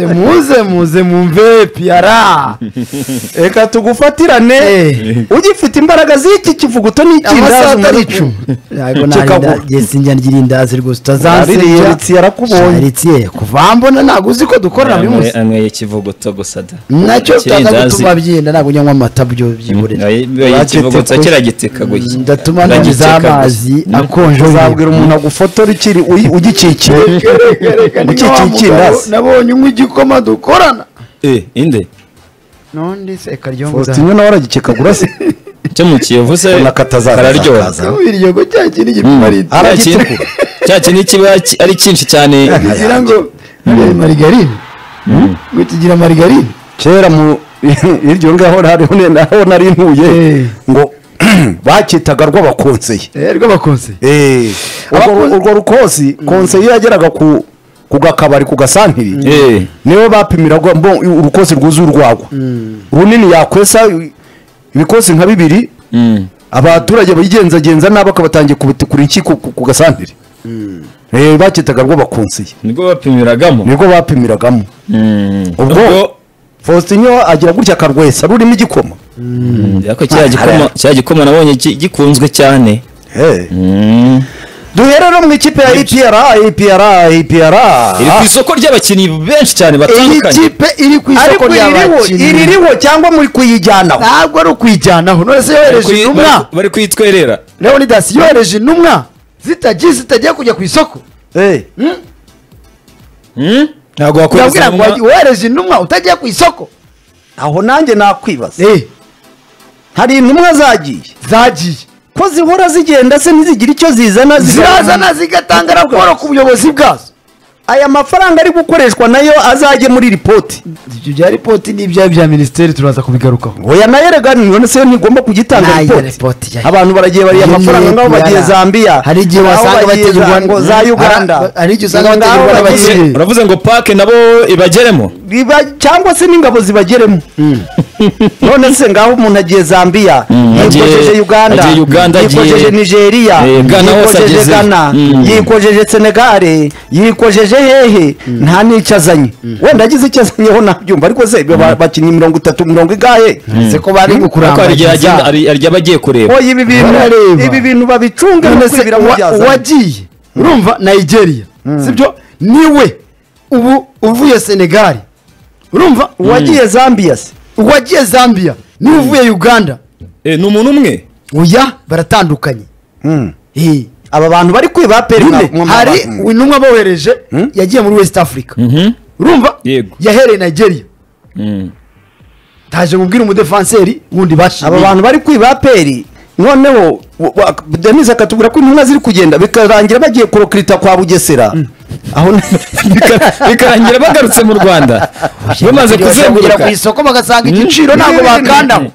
muze muze mumve piyara reka tugufatirane ugifite imbaraga z'iki kivuguto n'ikindazi muri icumi ntabwo Kikagwa. narinda sinjya ngira indazi rwose utazansenya Ritsi yarakubonye. Ritsi, kuva mbona ntabwo uzi ko dukorera buri munsi anyweye ikivuguto gusa da na cyo utaza gutuma byenda ntabwo unywa amata byo Anyweye ikivuguto kiragiteka gutya ndatuma nanyuza Kiragiteka amazi gusa. akonje uzabwira umuntu agufotora ikiri uyi- ugikikiye ukikiye ikindazi nabonye unywa igikoma dukorana Eh, inde. None se karyomuza faustin nawe aragikekagura se? Cyo mu kiyovu se kararyoha. Akaza. iryogo cya kintu gipima litiro Cya kintu- kiba ki- ari cyinshi cyane. Kugira ngo hari marigarine ngo kigira marigarine kera mu iryo ngaho hariho naho nari ntuye Eh. ngo bakitaga rw'abakonseye. Rw'abakonse Eh, urwo urwo rukosi konseye yageraga ku ku gakabari ku gasantiri Eh. ni we bapimiraga mbo urukosi rwuzuye urwagwa. Runini yakwesa ibikosi nka bibiri Mm. abaturage bayigenzagenza nabi akabatangiye kubitikura iki ku gasantiri Eh, bakitaga rw'abakonseye ni bwo bapimiragamo. Nibwo bapimiragamo. Mm. ubwo faustin agira gutya akarwesa rurimo igikoma Mm, ariko cya gikoma nabonye gi- gikunzwe cyane. Eh. Mm. Duhere no mu ikipe ya epr epr epr iri ku isoko ry'abakinnyi benshi cyane iyi batandukanye kipe iri ku isoko ry'abakinnyi. iririho cyangwa muri kuyijyanaho? Ntabwo ari ukuyijyanaho. None se Bari yohereje intumwa? bari- kuyitwerera leonidas yohereje intumwa? Zitagiye zitagiye kujya ku isoko. Eh, Mm? ntabwo wakohereza intumwa- wohereje intumwa utagiye ku isoko. Aho nanjye nakwibaza. Eh, hari intumwa zagiye? Zagiye. Ko zihora zigenda se ntizigire icyo zizana zirazana zigatanga raporo ku buyobozi bwazo. Aya mafaranga ari gukoreshwa na yo azajye muri ripoti. Ibyo bya ripoti ni ibyaha bya minisiteri turaza kubigarukaho. Oya na yo rega none se ntigomba kugitanga ripoti. abantu baragiye bariya amafaranga ngaho bagiye APR. zambia. Hari igihe wasanga bategurwa ngo za uganda. hari igihe usanga bategurwa n'abakire. uravuze ngo pake nabo ibageremo? Cyangwa se n'ingabo zibageremo. none se ngaho umuntu agiye zambia Mm, yikojeje uganda yikojeje nigeria Eh, yikojeje ghana Mm. yikojeje senegare yikojeje hehe. Nta n'icyo azanye wenda agize icyo azanyeho nabyumva ariko se ba- bakinnyi mirongo itatu mirongo ingahe se ko bari ariko hari igihe agenda gukurambagiza hari hari igihe aba agiye kureba. Oya ibi bintu Barareba. ibi bintu babicunge none no se kwibira mu uwa- byazanye. uwagiye urumva nigeria sibyo? Niwe ubu uvuye senegali urumva? Uwagiye zambia se. Uwagiye zambia. Niwe uvuye uganda. Eh, ni umuntu umwe? Oya baratandukanye. Mm. Eh, aba bantu bari kwiba peri hari intumwa bohereje yagiye muri west africa. Mhm. urumva? Yego. yahereye nigeria. Taje mubwira umudefanseri wundi aba bashimiye bantu bari kwiba peri noneho denise akatubwira ko intumwa ziri kugenda bikarangira bagiye kurokirita kwa bugesera. Aho Bika- bikarangira bagarutse mu rwanda. Bamaze kuzenguruka ku isoko bagasanga igiciro ntabwo bakandaho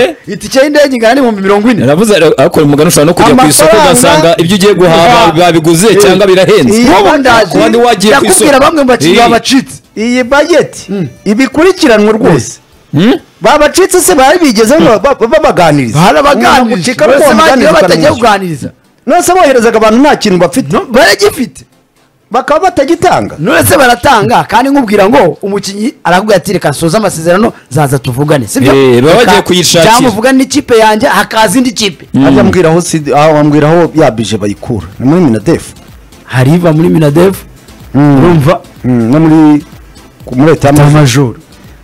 Eh? itike y'indege ingana n'ibihumbi mirongo ine. Navuze ariko umugani ushobora no kujya ku isoko ugasanga ibyo ugiye guhaha babiguze cyangwa birahenze. Nk'ubu ndaje ndakubwira bamwe mu bakinnyi Eh. babacitse. Iyi bageti ibikurikiranwa rwose. Hmm? babacitse se bari bigeze ngo ba- ba- babaganiriza? Barabaganiriza Umucika bose bagiye batagiye kuganiriza. None se boherezaga abantu nta kintu bafite. Baragifite. Bakaba batagitanga. None se baratanga kandi nkubwira ngo umukinnyi arakubwira ati reka nsoze amasezerano zaza tuvugane. Sibyo? Eh, baba bagiye kuyishakira. byamuvugane n'ikipe yanjye hakaza indi kipe. Ajya ambwira aho si- aho ambwira aho yabije bayikura. Ni muri minadefu hari iva muri minadefu urumva? Mm, no muri muri leta y'amajoro amajoro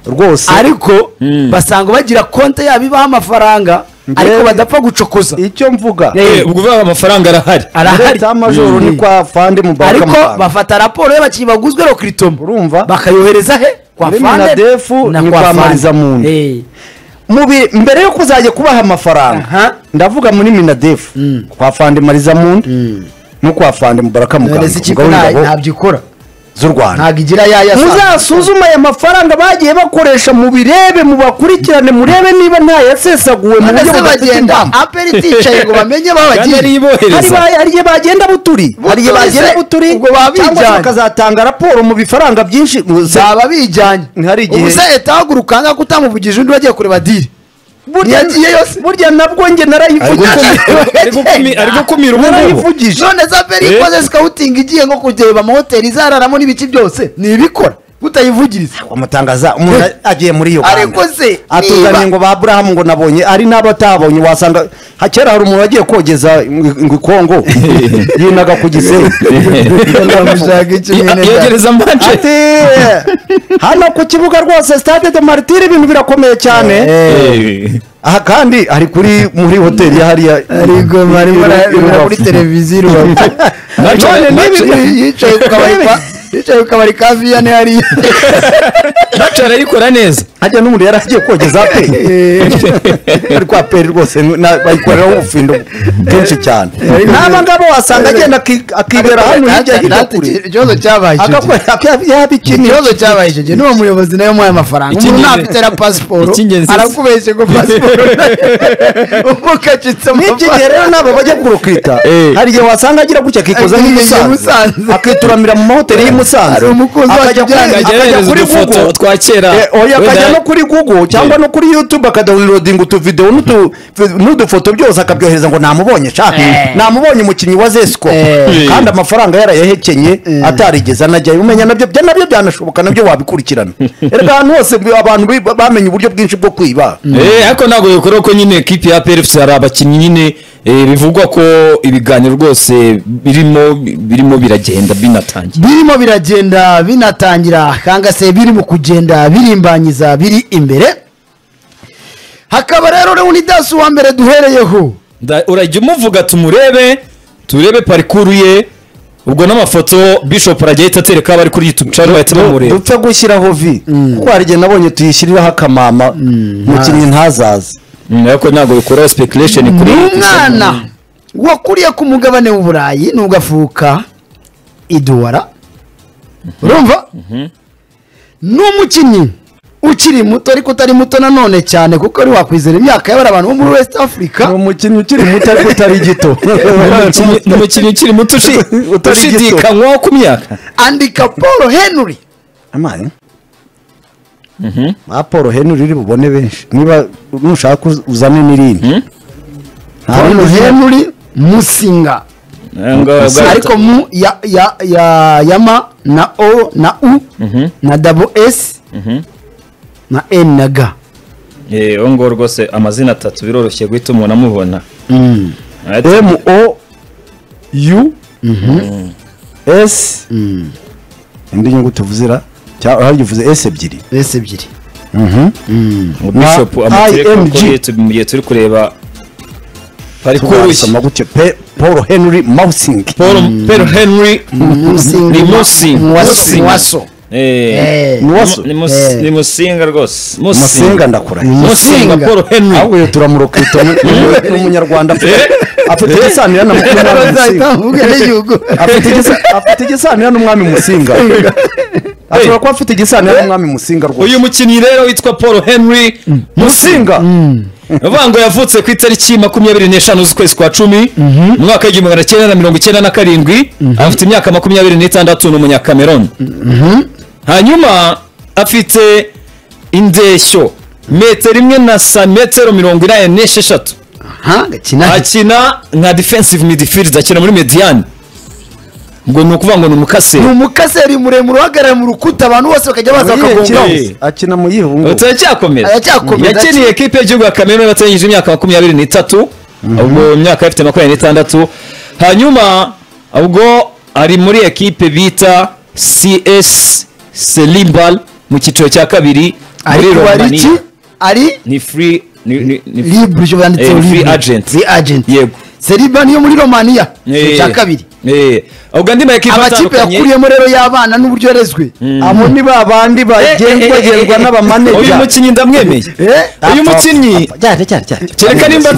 rwose. Ariko Mm. basanga bagira konti yabo ibaho amafaranga. Ariko badapfa gucokoza icyo mvuga Eh, ubwo uvuga amafaranga arahari. Arahari. Leta y'amajoro ni kwa fande mu ariko bafata raporo y'abakinnyi baguzwe rokiritomo urumva? Bakayohereza he? Kwa Minadefu na ni kwa kwa Fande. Marizamundu. Mu bi- mbere yo kuzajya kubaha amafaranga ndavuga muri minadefu kwa fande marizamundi no kwa fande mubaraka muganga ntabyo ikora. Z'u rwanda. Ntabwo igira yaya muzasuzume aya mafaranga bagiye bakoresha mu birebe mu bakurikirane murebe niba ntayasesaguwe mu buryo budafite aperi iticaye ngo bamenye aho bagiye hari igihe bagenda buturi. Hari igihe bagenda buturi baba cyangwa se bakazatanga raporo mu bifaranga byinshi. Zaba bijyanye ubu se leta haguruka nk'ako utamuvugije undi wagiye kureba diri. Burya nabwo njye narayivugije. ari gukumi- ari gukumira ubu narayivugije none za peri Eh. ikoze sikawutingi igiye nko kureba amahoteli izararamo n'ibiki byose. Ntibikora utayivugiriza umutangaza umuntu agiye muri uganda ariko se atuzaniye niba ngo ba burahamu ngo nabonye ari n'abatabonye wasanga ha- kera hari umuntu wagiye kogeza ngo ikongo yinaga ku yegereza manje ati hano ku kibuga rwose stade de martire ibintu birakomeye cyane. Aha kandi ari kuri muri hoteli ya hariya. Ariko kuri televiziyo. None n'ibi yicaye ku yicaye ku kabari ka viyane hariya nacu arayikora neza. Hajya n'umuntu yari agiye kogeza pe ari kwa peri rwose bayikoreraho ubufindo bwinshi cyane. N'aba ngaba wasanga agenda aki- akibera hano hirya hirya kure. ikibazo cyabaye icyo gihe. Ikibazo cyabaye icyo gihe. N'uwo muyobozi nawe muhaye amafaranga. Umuntu ntafite na pasiporo arakubeshye ngo pasiporo. Umukacitse n'iki gihe rero nabo bajya kurukita? Eh. hari igihe wasanga agira gutya akikoza Agiye nk'i i Musanze Musanze. akituramira mu mahoteli y'i Musanze. Akajya kuri- Google. twa kera Eh, oya akajya no kuri google cyangwa no kuri youtube akadawunirodinga utuvidewo n'udufoto byose akabyohereza ngo namubonye shaka Eh. namubonye umukinnyi wa zesco. Eh. kandi amafaranga yarayahekenye atarigeze anajyayo. Umenya na byo na byo byanashoboka na byo wabikurikirana. Erega ahantu hose abantu bamenye uburyo bwinshi bwo kwiba. Ariko ntabwo bikora ko nyine ekipi ya PFC hari abakinnyi nyine bivugwa ko ibiganiro rwose birimo birimo biragenda binatangira. Birimo biragenda binatangira. Cyangwa se biri mu kugenda birimbanyiza biri imbere. Hakaba rero leonidas uwa mbere duhereyeho. Urajya umuvuga tumurebe turebe parikuru ye. Ubwo n'amafoto bishop arajya ahita atereka bari kuri youtube channel bahita bamureba dupfe gushyiraho vi kuko hari igihe nabonye tuyishyiriraho akamama. Umukinnyi ntazaze. Mm, ariko ntabwo bikora speculation ni kuri umwana wakuriye ku mugabane w'uburayi nubwo avuka iduwara urumva? Ni umukinnyi ukiri muto ariko utari muto nanone cyane kuko ari wakwizera imyaka y'abari abantu bo muri west africa. Ni umukinnyi ukiri muto ariko utari gito. Ni umukinnyi ukiri muto. ushi- Utari gito. ushidikanywaho ku myaka. Andika paul henry. Ba paul henry uri bubone benshi. Niba nushaka uz- uzane n'irindi. Paul zina- henry musinga. Eh, ariko mu ya ya ya ya ma na o na u na dabo s na n na g. Eh, uwo nguwo rwose amazina atatu biroroshye guhita umuntu amubona. Ati- m o u s indi nyuguti uvuzira cyangwa hari uvuze s ebyiri. S ebyiri. Bishop na amatereka IMG. kuri youtube mu gihe turi kureba paul henry mausing paul Paul henry musinga ni Eh, Eh. Eh. musinga rwose musinga ndakurahiye musinga paul henry. Ahubwo iyo turamurokita ni umunyarwanda afite afite igisanira na mukuru w'umwami musinga afite igisanira n'umwami musinga ashobora kuba afite igisanira n'umwami musinga rwose. Uyu mukinnyi rero witwa paul henry musinga? Uvuga ngo yavutse ku itariki makumyabiri n'eshanu z'ukwezi kwa cumi mu mwaka w'igihumbi magana cyenda na mirongo icyenda na karindwi afite imyaka makumyabiri n'itandatu ni umunyakameroni hanyuma afite indeshyo metero imwe na santimetero mirongo inani n'esheshatu. Akina nka defensive midfield akina muri mediane. Ngo ni ukuvuga ngo ni ni umukaseri umukaseri muremure uhagarara mu rukuta abantu bose bakajya baza bakagongaho akina mu yihungu turacyakomeza yakiniye ekipe y'igihugu ya kameruni batangije imyaka makumyabiri n'itatu. Ubwo imyaka afite makumyabiri n'itandatu. Hanyuma ubwo ari muri ekipe bita cs selimbal mu cyiciro cya kabiri muri ariko ari? Ni free ni, Eh, free agent. Yego. seriba niyo muri romania. Eh, cya kabiri. Eh, amakipe yakuriyemo rero y'abana n'uburyo yarezwe. Abo ni ba bandi bagendwagendwa uyu n'abamaneja. Mukinnyi ndamwemeye. Eh, uyu mukinnyi. Cyane cyane cyane kereka nimba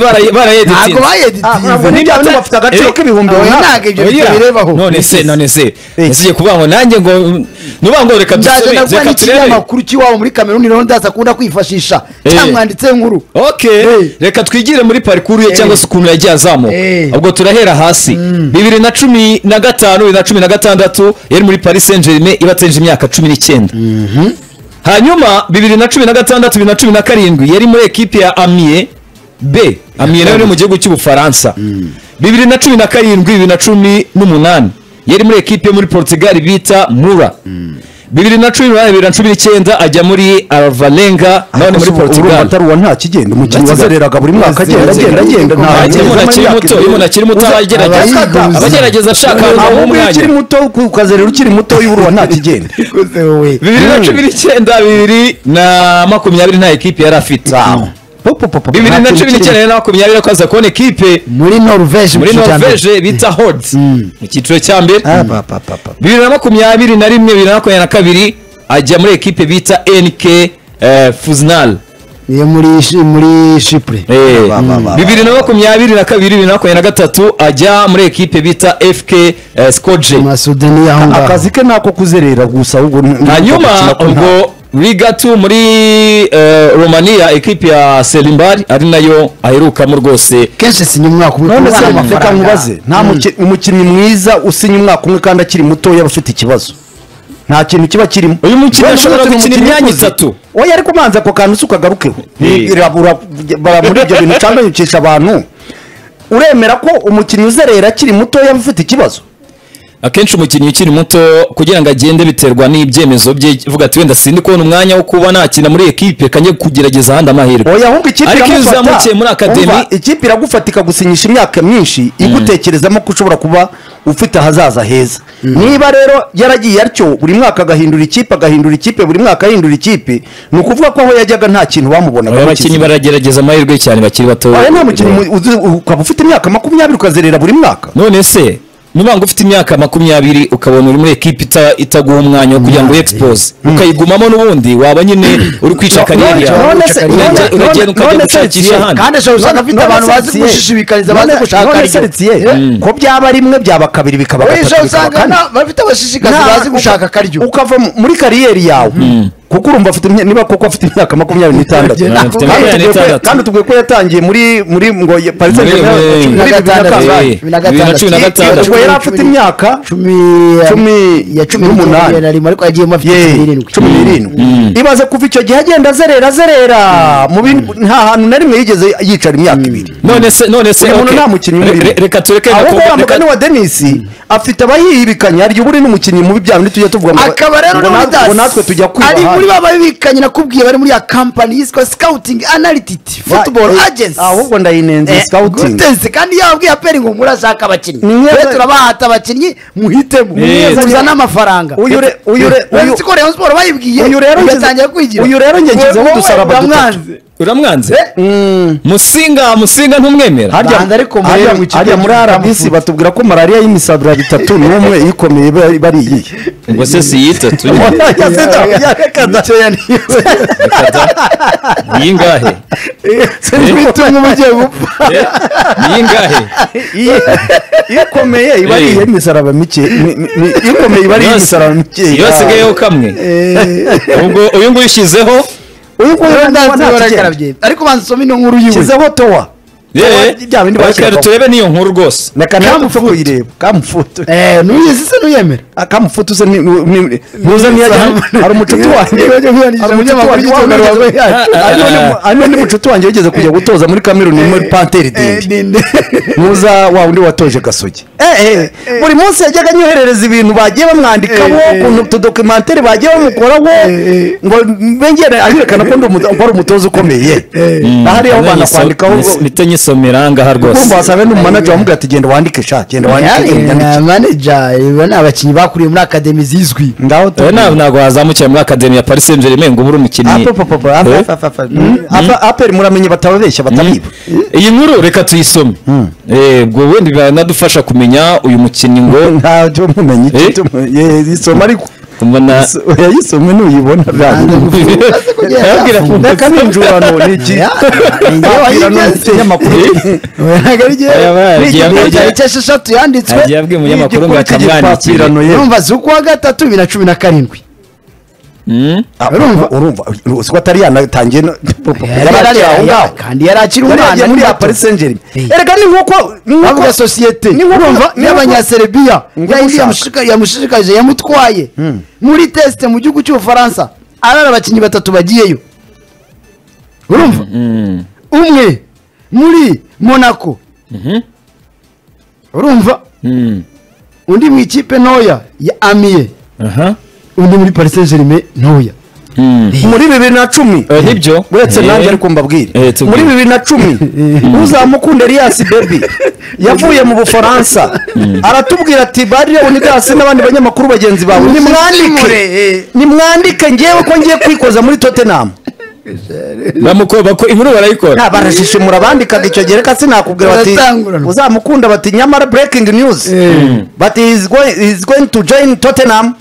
baraye- ntabwo barayeditinze ntabwo bayeditinze ni byo ata- bafite agaciro Eh, k'ibihumbi runaka ntabwo ibyo Oya, bitabirebaho none se none se. Eh. nsiye kuvuga ngo nanjye ngo nuvuga ngo reka reka turebe. n'ikinyamakuru cy'iwabo muri kameruni rero ndaza akunda kwifashisha. Eh. cyamwanditseho inkuru okay Eh. reka twigire muri parikuru ye Eh. cyangwa se ukuntu yagiye azamuka. Eh. ubwo turahera hasi. Bibiri na cumi na gatanu bibiri na cumi na gatandatu yari muri paris saint germain ibatenje imyaka cumi n'icyenda. Hanyuma bibiri na cumi na gatandatu bibiri na cumi na karindwi yari muri ekipe ya amiye b. Amiye na yo mu gihugu cy'ubufaransa. Bibiri na cumi na karindwi bibiri na cumi n'umunani yari muri ekipe yo muri portugal bita mura bibiri na cumi n'umunani bibiri na cumi n'icyenda ajya muri alvarenga none muri portugal. Atari uwa nta kigenda umukinnyi wazereraga buri mwaka agenda agenda agenda nta akiri muto iyo umuntu akiri muto aba agerageza ashaka ahantu h'umwanya ukiri muto ukazerera ukiri muto y'uruwa nta kigenda. Bibiri na cumi n'icyenda bibiri na makumyabiri nta ekipe yari afite. Bibiri na cumi n'icyenda na makumyabiri akaza kubona ekipe muri norvege muri norvege bita hod mu cyiciro cya mbere bibiri na makumyabiri na rimwe bibiri na makumyabiri na kabiri. Ajya muri ekipe bita nk eh, fuznal. Niyo muri Shi- muri shipure Eh, bibiri na makumyabiri na kabiri bibiri na makumyabiri na gatatu. Ajya muri ekipe bita fk skoje akazi ke nako kuzerera gusa hanyuma ubwo liga tu muri eh, romania ekipe ya selimbari ari na yo aherukamo rwose. Kenshi sinya umwaka umwe kubona amafaranga. nkubaze nta muki- umukinnyi mwiza usinya umwaka umwe kandi akiri mutoya aba afite ikibazo. Nta kintu kiba kirimo. Uyu mukinnyi ashobora gukina imyanya itatu. Oya ariko manza ako kantu ukagarukeho. Eh. Bara muri ibyo bintu ucanganyukisha abantu. Uremera ko umukinnyi uzerera akiri mutoya aba afite ikibazo. Akenshi umukinnyi ukiri muto kugira ngo agende biterwa n'ibyemezo bye vuga ati wenda sindi kubona umwanya wo kuba nakina muri ekipe kajye kugerageza ahandi amahirwe. Oya ahubwo ikipe Ariko iyo uzamukiye muri umva, ikipe iragufata ikagusinyisha imyaka myinshi igutekerezamo ko ushobora kuba ufite ahazaza heza. Niba rero yaragiye atyo buri mwaka agahindura ikipe agahindura ikipe buri mwaka ahindura ikipe ni ukuvuga ko aho yajyaga nta kintu bamubonaga aba bakinnyi baragerageza amahirwe cyane bakiri bato nta mukinnyi ukaba ufite imyaka makumyabiri ukazerera buri mwaka. None se nuba ngo ufite imyaka makumyabiri ukabona uri muri ekipe ita- itaguha umwanya wo kugira ngo uyexpose ukayigumamo n'ubundi waba nyine uri kwica se- Uragenda- ukajya gushakisha ahandi kandi ashobora usanga afite abantu bazi gushishikariza bazi gushaka aryo ko byaba rimwe byaba kabiri bikaba Oya, gatatu bikaba kane. bafite abashishikazi bazi gushaka akaryo ukava mu- muri kariyeri yawe. Kuko urumva afite niba koko afite imyaka makumyabiri n'itandatu. Kandi tubwiye ko- yatangiye muri muri ngo ya- Paris Muri- muri- muri bibiri na gatandatu. ubwo yari afite imyaka cumi Cumi ya cumi n'umunani. cumi n'irindwi. n'irindwi. Ibaze kuva icyo gihe agenda azerera azerera. Mu bindi nta hantu na rimwe yigeze yicara imyaka ibiri. None se none se uyu muntu okay. nta mukinnyi re- reka tureke ahubwo wa mugani wa denisi afite abayihibikanya harya uba uri n'umukinnyi mubi bya bindi tujya tuvuga ngo natwe- tujya kwiba ari muri ba babikanye nakubwiye bari muri ya kampani yitwa scouting analytics football Eh, agency ahubwo ndayinenze Eh, guteze kandi yababwiye aperi ngo murashaka abakinnyi. Twe turabahata abakinnyi muhitemo. Eh, tuzane amafaranga. Uyu re- uyu re- uyu- uyu ko Rayon Sport bayibwiye? Uyu rero rero Wowe udusaraba dutatu. Uramwanze. uramwanze Mm. musinga musinga ntumwemera. Harya muri w'amafuti. batubwira ko malariya y'imisabura bitatu n'umwe ikomeye iba bari iyihe? Ubwo se si yitatu iyi ngahe? Bituma ugiye gupfa. Iyi ngahe? Ikomeye iba ari Eh. iy'imisaraba mike mi- mi- mi- ikomeye iba ari iy'imisaraba mike. iyo hasigayeho kamwe. Ubwo uyu nguyu ushyizeho ariko banza usome ino nkuru yiwe. Shyizeho towa. Reka turebe n'iyo nkuru rwose reka kuyireba kamufutu eh nuyizi se nuyemera akamufutu se ni- ni- ni- ntuza ntiyajya hari umucuti wanjye hari wamwigeze- hari n'undi- hari n'undi mucuti wanjye wigeze kujya gutoza muri kameruni muri panteri dindi ntuza wa wundi watoje gasogi buri munsi yajyaga anyoherereza ibintu bagiye bamwandikaho utudokimantere bagiye bamukoraho ngo bengere ayerekana ko ari umutoza ukomeye ahari aho banakwandikaho mpita nyisomera ahangaha rwose kumva wasanga n'umumanager wamubwira ati genda wandike sha genda wandike genda wandike." manager ibo ni abakinnyi bakuriye muri akademi zizwi. Ngaho Eh, ntabwo wazamukira muri akademi ya paris saint germain ngo ube uri umukinnyi Eh? aperi muramenye batababeshya batabiba. Iyi nkuru reka tuyisome. Eh, ubwo wenda biranadufasha kumenya uyu mukinnyi ngo ntacyo mumenye Eh? icyo yisoma ariko mbona Arabwira ko- reka ninjurano ni iki? Babwirano ni ikinyamakuru tariki esheshatu yanditswe. agiye abwira umunyamakuru ngo akamwandikire urumva z'ukwa gatatu bibiri na cumi na karindwi. Urumva urumva uzi ko atari yanatangiye yari aho ngaho kandi yari akiri umwana muri ya muto. paris saint germain Eh. erega ni nk'uko ni nk'uko bavuga sosiyete ni nkuko- urumva ni nkuko- y'abanyaserebiya yamushishikaje yamutwaye. Muri tesite mu gihugu cy'ubufaransa arara abakinnyi batatu bagiyeyo. Urumva Mm. umwe muri monaco. Mhm. urumva Mm. undi mu ikipe ntoya ya amiye aha. Undi muri paris saint germain ntoya Mm. muri bibiri na cumi. Eh, ni byo? Uretse Eh. nanjye ariko mbabwire. Eh, muri bibiri na cumi uzamukunda Elias Baby yavuye mu bufaransa. Aratubwira ati bari unidasi n'abandi banyamakuru bagenzi bawe. Nimwandike. Nimwandike ngewe ko ngiye kwikoza muri tottenham. Bamuko- bako- inkuru barayikora. Barashishimura bandikaga icyo gihe. Reka sinakubwira bati uzamukunda bati nyamara breaking news. Bati he's going, he's going to join tottenham.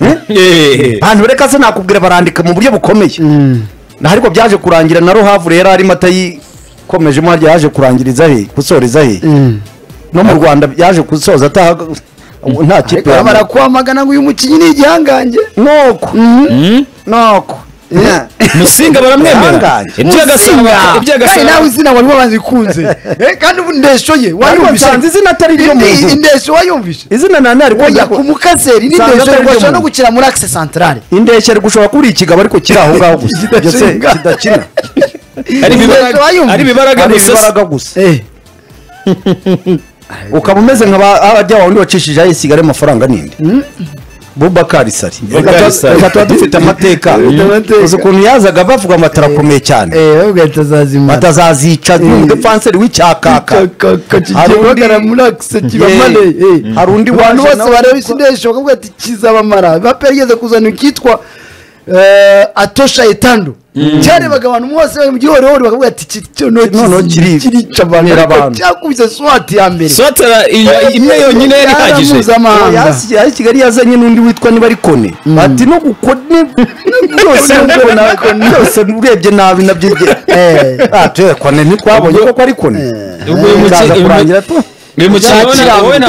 Eh. abantu reka sinakubwira barandika mu buryo bukomeye. Na ariko byaje kurangira na ruhavu rero arimo atayikomejemo harya yaje kurangiriza he gusoreza he? No mu rwanda yaje gusoza ataha nta kipe barakwamagana ngo uyu mukinnyi ni igihangange. Nuko Mm. nuko musinga baramwemera. Kandi ibyagasaba nawe izina wari wabazikunze Eh, kandi ubu ndesho ye wayumvise. izina atari ryo muntu. indesho wayumvise. Izina nani ari oya ko ku mukaseri ryo rwashobora no gukina muri akise santarare indeshyi ari gushobora kuba ikigabo ariko kiri aho ngaho gusa. Ibyo kidakina. Ari ibibaraga gusa. Eh, ukaba umeze nka ba ajya wa wundi wacishije ayisigare amafaranga ninde bubakari sari reka tuba dufite amateka. Uzi ukuntu yazaga bavuga ngo atarakomeye cyane. eh, azazimara batazazica ni umudefanseri w'icyakaka. Hari undi- eh. Hari undi abantu waje bose nawe bareba witwa- indesho bakavuga ati kizabamara baperi igeze kuzana icyitwa eh, atosha etando cyarebaga abantu bose mu gihorihori bakavuga ati iki kiri- kirica abantu cyakubise swati ya mbere. Swatara iyo- imwe yonyine yari ihagije. ayi kigali yazanye n'undi witwa niba ari kone bati no gukone byose urebye nabi na byo Eh. ah kone ntitwabonye koko ari kone. Mukinnyi kurangira tu.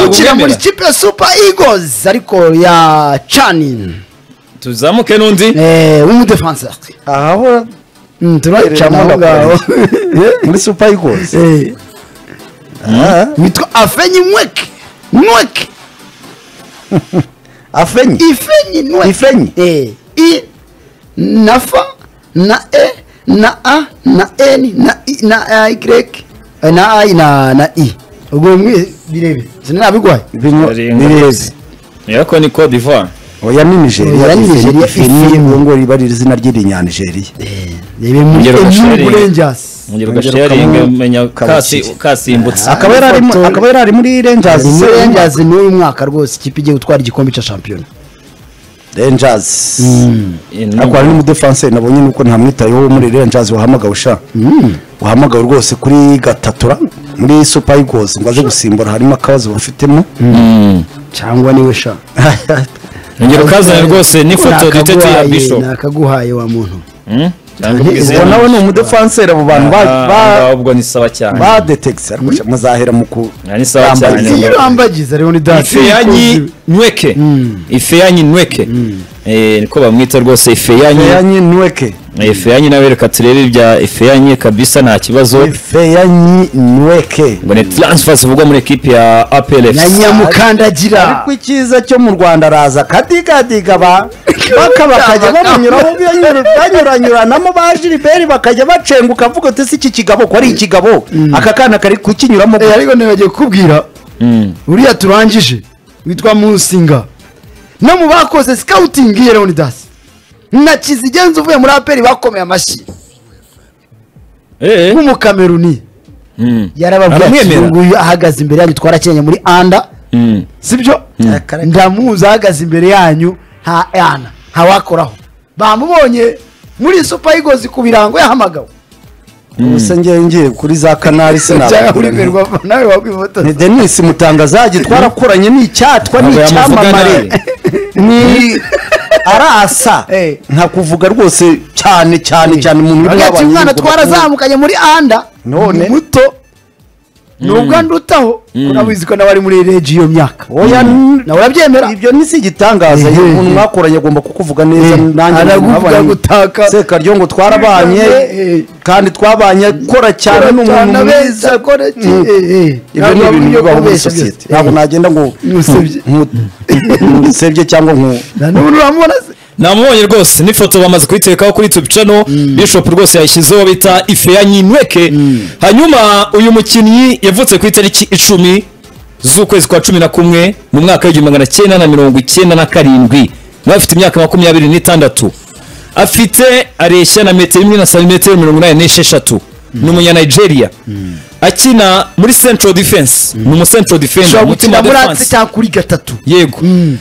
ukina muri kipe ya super eagles ariko ya canin tuzamuke n'undi? Eh, w'umudefanseri aho turacamo aho ngaho muri super eagles Eh, Ah, witwa afenyi nweke nweke afenyi ifenyi nweke ifenyi Eh, i na f na e na a na n na i na y eh, na i na na i. Ubwo mwe birebe sinabigwaye Bino- Ari birezi yako ni Cote d'Ivoire oya ni nigeria ni Nigeria, ngo riba riri izina ry'irinyanigeria rebe muri Ngero Gasheri. enyungu rangers gasharinga menya kasi kasimbutse. Akaba yari ari mu- Ifoto- akaba yari ari muri rangers. Muri rangers n'uyu mwaka rwose ikipe igiye gutwara igikombe cya shampiyona. Rangers. Ino- ariko hari n'umudefanseri nabonye nuko ntamwitayeho wo muri rangers wahamagawe sha. Wahamagawe rwose kuri gatatura muri super eagles. Ngo aze gusimbura harimo akabazo bafitemo. Mm. cyangwa ni we sha. kazanye rwose n'ifoto ya bishop. nakaguhaye wa muntu. Mm? ubwo nawe ni umudefanseri abo bantu. ba- Ah, ah, badetegise sha muzahera mu ku Ah, ni sawa cyane. Yambaye iyo urambagiza rero ni dati ifeyanyi nweke. Ifeyanyi nweke. Eh, niko bamwita rwose ifeyanyi feyanyi nweke. Ifeyanyi nawe reka turebe ibya ifeyanyi kabisa nta kibazo. Feyanyi nweke. Ngo ni transfer zivugwa muri ekipi ya na APRFC nyamukandagira ariko icyiza cyo mu rwanda araza. Kadigadiga ba baka bakajya bamunyuraho banyura- banyuranyuranamo ba jiliberi bakajya bacenguka avuga ati si iki kigabo? Ko ari ikigabo? Aka kana kari kukinyuramo Eh, ariko ntibagiye kukubwira. Mm. uriya turangije witwa musinga. No mu bakoze scouting ye leonidas. Na kizigenza uvuye muri aperi bakomeye amashyi. Eh, nk'umukameruni mm, yarababwiye ati Aramwemera? uyu nguyu ahagaze imbere yanyu twarakenya muri anda. Mm. sibyo? Ndamuzi ahagaze imbere yanyu. Nta yana ntawakoraho bamubonye muri super eagles ku birango yahamagawe. Gusa ngewe ngiye kuri za kanari ferwafa nawe wakwifotoza ni denise mutangazaji twarakoranye ni icyatwa ni icyamamare ni arasa. Nkakuvuga rwose cyane cyane cyane umuntu uri hagati wabanye umwana twarazamukanye muri anda. None? ni muto. Nubwo andutaho urabizi ko nawe ari muri regi iyo myaka oya nawe urabyemera ibyo ni si igitangaza Eh, iyo eh, umuntu eh. mwakoranye agomba kukuvuga neza Eh, nanjye mwabanye- gutaka. sekaryo ngo twarabanye Eh, kandi twabanye akora cyane ni umuntu mwiza Mm. ibyo ni ibintu bibaho muri sosiyete ntabwo nagenda ngo Ntusebye. cyangwa nku na n'ubu uramubona se namubonye rwose n'ifoto bamaze kuyitekaho kuri youtube channel. Bishop rwose yayishyizeho bita ife ya nyinweke hanyuma uyu mukinnyi yavutse ku itariki icumi z'ukwezi kwa cumi na kumwe mu mwaka w'igihumbi magana cyenda na mirongo icyenda na karindwi. Nawe afite imyaka makumyabiri n'itandatu. Afite areshya na metero imwe na santimetero mirongo inani n'esheshatu. Ni umunyanigeria akina muri central defense. Ni umu central defender ushobora gukina muri atse defense. Cyangwa kuri gatatu. Yego.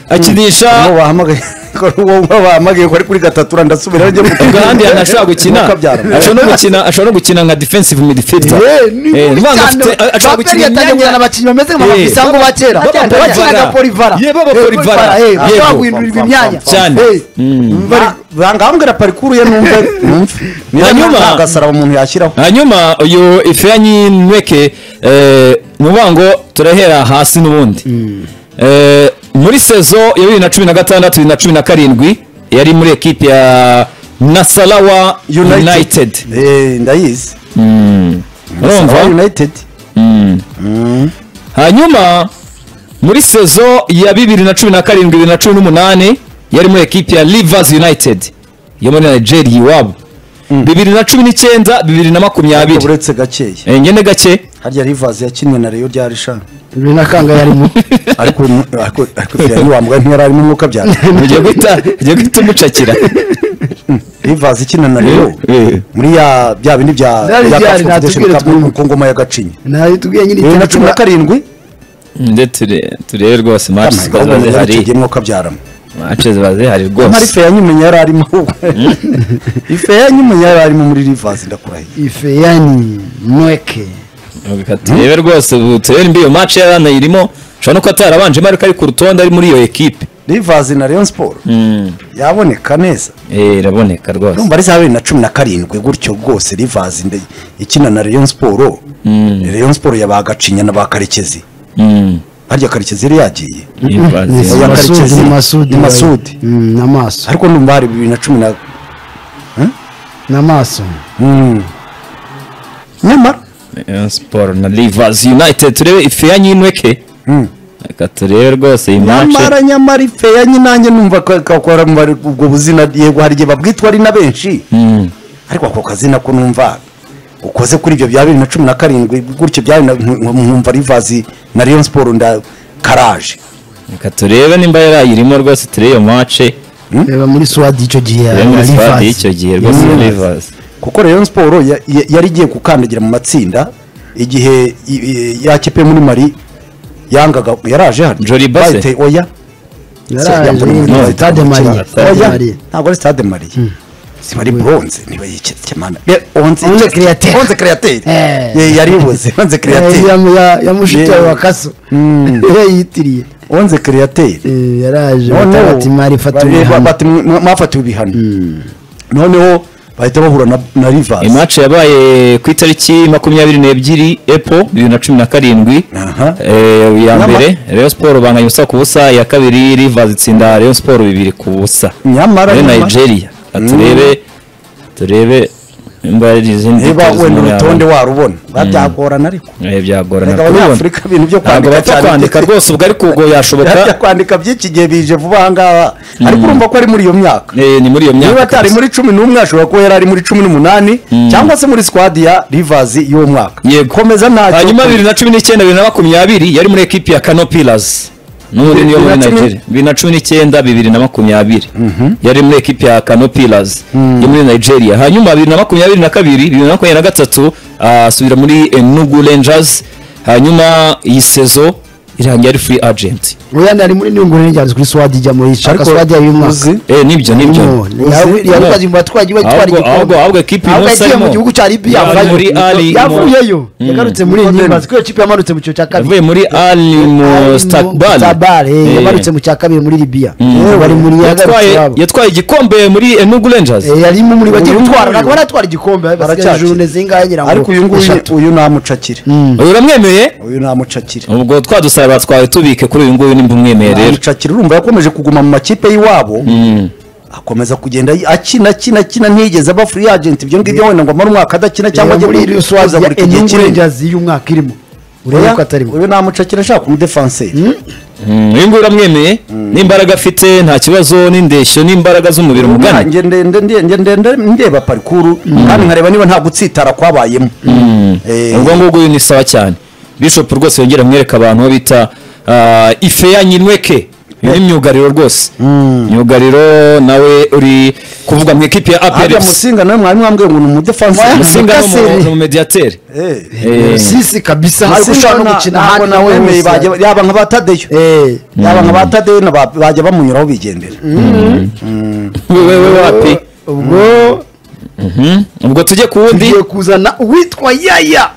Akinisha uwo bahamagaye uwo bahamagaye ko ari kuri gatatu urandasubira njye mu ubwo ahandi hantu ashobora gukina. Ashobora no gukina ashobora no gukina nka defensive midfielder. Eh, ni Eh, mpamvu cyane. afite- ashobora gukina yatangiye imyanya- kuzana abakinnyi bameze nka Eh, mafisango ba kera. Bakinaga polivara. Ye, baba Eh, Polivara. eh, Yego. bashobora guhindura imyanya. Cyane. Eh, bangambwira parikuru ye numve numve Hanyuma- agasaraba umuntu yashyiraho. hanyuma uyu ifeanyi eh, ni ukuvuga ngo turahera hasi n'ubundi. Eh, muri sezo ya bibiri na cumi na gatandatu bibiri na cumi na karindwi yari muri ekipi ya nasarawa united. Eh, ndayizi. Urumva? Sarah united hanyuma muri sezo ya bibiri na cumi na karindwi bibiri na cumi n'umunani yari muri ekipi ya rivers united. Yo muri nigeria iwabo. Bibiri na cumi n'icyenda bibiri na makumyabiri. Uretse gakeya Eh, ngene gake. Harya rivazi yakinnye na reyo ryari sha bibiri na kangahe yarimo ariko ariko ariko Fiani wa mbwa ntiyari arimo umwuka byara ugiye guhita ugiye guhita umucakira rivazi ikina na reyo Eh. muri ya bya bindi bya Cup twumve. ku ngoma ya gacinya. Bibiri na cumi na karindwi. Nde ture- turebe rwose match ziba zihari match ziba zihari rwose. Ife yanyimenya yari arimo ife yanyimenya yari arimo muri rivazi ndakurahiye. Ifeyani nweke. Reka turebe rwose turebe mbi iyo match y'abana irimo ushobora no kuba atarabanjemo ariko ari ku rutonde ari muri iyo ekipe rivazi na rayon siporo yaboneka neza. Eh iraboneka rwose. Urumva ari za bibiri na cumi na karindwi gutyo rwose rivazi nde- ikina na rayon siporo rayon siporo yabagacinya na ba karekezi. Harya karekezi yari yagiye. Ni masudi Karekezi. ni masudi Ni Masudi. Mm, n'amaso ariko numva hari bibiri na cumi na n'amaso Mm. nyamara Sport na Rivers United turebe ife ya nyinweke Mm. reka turebe rwose iyi match nyamara nyamara ife yanyu nanjye numva ko kakora ubwo buzina yego hari igihe babwitwa ari na benshi Mm. ariko ako kazina ko numva ukoze kuri ibyo bya bibiri na cumi na karindwi gutyo bya nkumva rivazi na rayon siporo nda karaje. Reka turebe nimba yarayirimo rwose turebe iyo match. Reba muri swadi icyo gihe muri y'icyo gihe rwose ya Rivers kuko rayon siporo ya- ya- yari igiye gukandagira mu matsinda igihe i- i- ya kipe muri mari yangaga yaraje hano. Basse? Bayite- oya. Yaraje. Umupira stade marie ntabwo ari stade marie si bari bronze niba yikemana onze Onze Createur. onze createur. Eh. Yaribuze onze Eh, createur. ya- Yeah. wa kaso. Eh, yitiriye. Onze createur. Eh, yaraje ifata bari- ibihano. bati mwa- mwafatiwe ibihano. Noneho bahita bahura na, rivers. Iyi match yabaye ku itariki makumyabiri n'ebyiri epo bibiri na cumi na karindwi. Eh, iya Nyama- mbere Rayon Sport banganya ubusa ku busa iya kabiri Rivers itsinda Rayon Sport bibiri ku busa. Nyamara muri Nigeria. Turebe turebe nimba hari izindi niba wenda urutonde warubona. Ariko. Eh, byagorana Reka kurubona. abanyafurika ibintu byo kwandika cyane kwandika rwose ubwo ariko ubwo yashoboka kwandika by'iki gihe bije vuba aha ngaha. Ariko urumva ko ari muri iyo myaka. Eh, ni muri iyo niba myaka atari kabisa. muri cumi n'umwe ashobora kuba yari ari muri cumi n'umunani cyangwa se muri squad ya rivers y'uwo mwaka. Yego. komeza ntacyo hanyuma bibiri na cumi n'icyenda bibiri na makumyabiri yari muri ekipi ya Kano N'ubundi niyo muri Nigeria bibiri na cumi n'icyenda bibiri na makumyabiri. Yari muri ekipi ya Kano Pillars. Yo muri Nigeria. Hanyuma bibiri na makumyabiri na kabiri bibiri na makumyabiri na gatatu asubira muri Enugu Rangers. Hanyuma iyi sezo irangiye ari free agent. Uyandi ari muri niyunguriro n'injyana kuri swadi ijya muri swadi y'uyu mwaka uzi? Eh ni byo ni byo yarukazi mu batwaye batwara ahubwo ahubwo igikombe. ahubwo ahubwo munsi yagiye mu arimo gihugu cya avayo. muri Ali yavuyeyo. Yagarutse muri iyi nyimbazi kuko iyo kipe yamanutse mu cyiciro cya kabiri. Yavuye muri Ali Mustakbal Mustakbal, eh, Eh. yamanutse mu cya kabiri muri libiya Mm. bari muri yagarutse yatwaye iwabo yatwaye igikombe muri Enugu Rangers. Eh, yarimo muri bagiye gutwara ntabwo baratwara igikombe jone zingahe ngira ngo ariko uyu nguyu uyu namucakire uyu uramwemeye? Uyu namucakire ubwo twadusaba batwaye tubike kuri uyu nguyu nimba umwemeye rero namucakire urumva yakomeje kuguma mu makipe y'iwabo. Akomeza kugenda akina akina akina ntiyigeze aba free agent. Ibyo ngibyo wenda ngo amare umwaka adakina cyangwa ajye muri iriya ya buri gihe rangers y'umwaka irimo. Urebe ko atarimo uyu namucakira ashaka umudefanseri Mm, uyu nguyu uramwemeye? N'imbaraga afite nta kibazo n'indeshyo n'imbaraga z'umubiri umugana ndeba parikuru kandi nkareba niba nta gutsitara kwabayemo. Eh, ubwo ngubwo uyu ni sawa cyane. Bishop rwose yongera amwereka abantu aho bita ifeya nyinweke. Uyu ni myugariro rwose. Myugariro nawe uri kuvuga mu ikipe ya APR musinga nawe mwari mwambwiye ngo ni umudefansi musinga ni umu- Mukaseri. ni umumediateri Eh. Eh, sisi kabisa. Musinga gushobora no na- gukina ntabwo ahandi nawe yaba nka ba tadeyo. Eh, yaba nka ba tadeyo na ba- bajya bamunyuraho bigendera. Wewe we wapi? Ubwo Mhm. ubwo tujye ku wundi. Tugiye kuzana uwitwa yaya.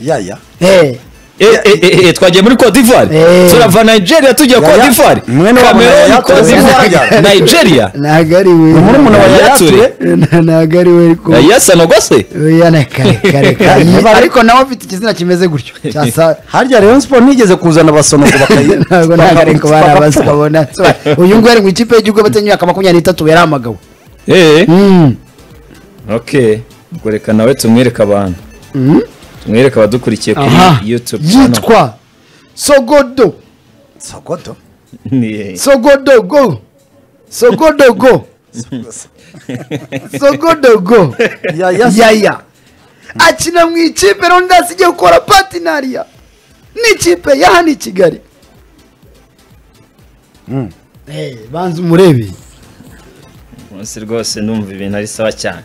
Yaya? Eh, Eh, eh, twagiye muri Cote d'Ivoire. Turava Nigeria tujya Cote d'Ivoire. Cameroon Cote d'Ivoire. Nigeria ntabwo ari we murumuna wa Yaya yaya Toure. ture ntabwo ari we ariko kare Niba- ariko nawe afite ikizina kimeze gutyo. Harya rayon sport nigeze kuzana abasonogo ntabwo ntabwo ariko barabaza babona. Uyu nguyu ari mu ikipe y'igihugu y'abatanye imyaka makumyabiri n'itatu yarahamagawe eh. Mm. okay ubwo reka nawe tumwereke abantu. Tumwereke abadukurikiye kuri channel. Yitwa sogodo. Sokoto Ni- sogodogo. Sogodogo. Sogodogo. Yaya. akina mu ikipe rondasi igiye gukora patinariya n'ikipe ya hano i kigali. Eh, banza umurebe. Munsi rwose ndumva ibintu ari sawa cyane.